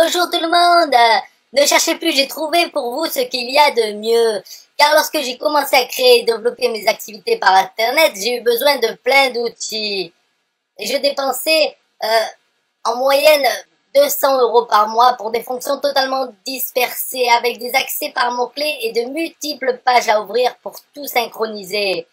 Bonjour tout le monde Ne cherchez plus, j'ai trouvé pour vous ce qu'il y a de mieux. Car lorsque j'ai commencé à créer et développer mes activités par Internet, j'ai eu besoin de plein d'outils. Je dépensais euh, en moyenne 200 euros par mois pour des fonctions totalement dispersées avec des accès par mots-clés et de multiples pages à ouvrir pour tout synchroniser.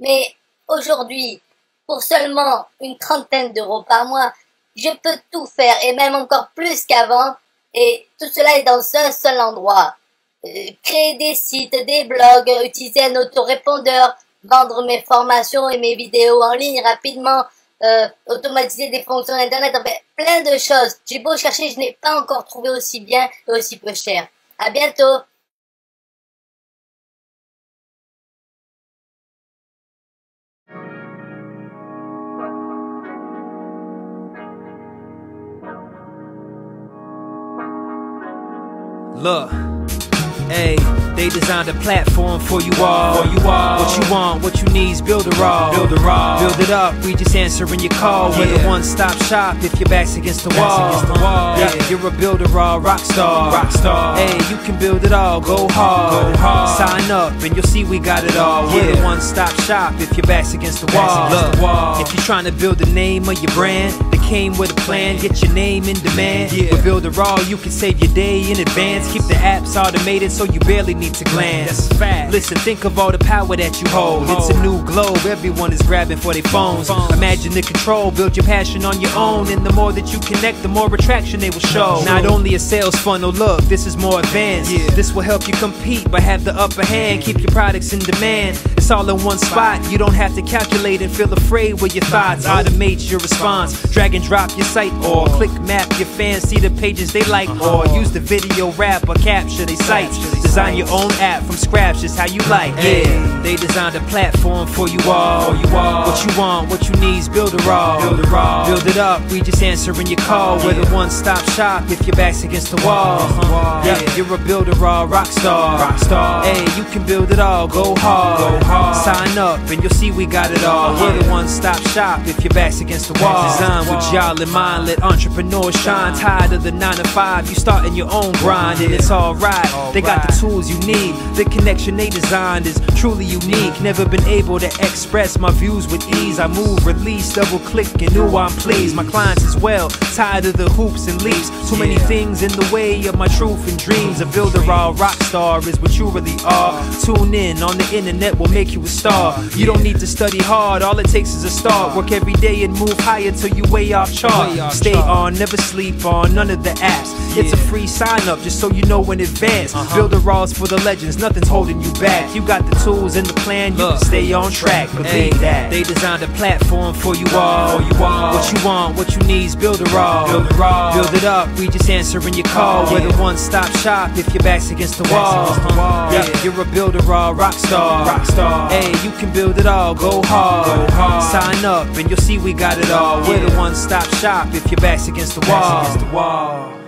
Mais aujourd'hui, pour seulement une trentaine d'euros par mois, je peux tout faire et même encore plus qu'avant et tout cela est dans un seul endroit. Euh, créer des sites, des blogs, utiliser un autorépondeur, vendre mes formations et mes vidéos en ligne rapidement, euh, automatiser des fonctions internet, enfin plein de choses. J'ai beau chercher, je n'ai pas encore trouvé aussi bien et aussi peu cher. À bientôt Look, hey, they designed a platform for you all. For you all. What you want, what you need, build it all. Build it all. Build it up. We just answering your call. Yeah. We're the one-stop shop if your back's against the wall. Against the wall. Yeah, you're a builder, all rock star. Rock star. Hey, you can build it all. Go hard. Go hard. Sign up and you'll see we got it all. Yeah. We're the one-stop shop if your back's against the wall. Against the wall. If you're trying to build the name of your brand came with a plan, get your name in demand. Yeah. With Builderall, you can save your day in advance. Keep the apps automated so you barely need to glance. That's fact. Listen, think of all the power that you hold. It's a new globe, everyone is grabbing for their phones. Imagine the control, build your passion on your own. And the more that you connect, the more attraction they will show. Not only a sales funnel, look, this is more advanced. Yeah. This will help you compete, but have the upper hand. Keep your products in demand. It's all in one spot. You don't have to calculate and feel afraid with your thoughts. Automate your response. Drag and drop your site or click map your fans. See the pages they like or uh-huh. use the video wrap or capture they sites. Design your own app from scratch just how you like. Yeah. They designed a platform for you all. What you want what you need build it all build it all build it up we just answering your call. We're the one-stop shop if your back's against the wall. Yeah you're a builder all rock star. Rock star. Hey you can build it all. Go hard. Go hard sign up and you'll see we got it all we're the one-stop shop if your back's against the wall design with y'all in mind, let entrepreneurs shine. Tired of the 9 to 5, you starting your own grind, and it's alright. They got the tools you need. The connection they designed is truly unique. Never been able to express my views with ease. I move, release, double click, and knew I'm pleased. My clients as well, tired of the hoops and leaps. Too many things in the way of my truth and dreams. A builder, all rock star is what you really are. Tune in on the internet will make you a star. You don't need to study hard, all it takes is a start. Work every day and move higher till you way off chart. Stay on, never sleep on none of the apps. It's a free sign up just so you know in advance. Uh-huh. Build the raws for the legends, nothing's holding you back. You got the tools and the plan, you can stay on track. Believe that. They designed a platform for you all. What you want, what you need, build a raw. Build it raw. Build it up, we just answering your call. We're the one-stop shop if your back's against the wall. Yeah, you're a builder raw, rock star. Rock star. Hey, you can build it all, go hard. Go hard. Sign up and you'll see we got it oh, all. We're the one-stop shop if your back's against the wall.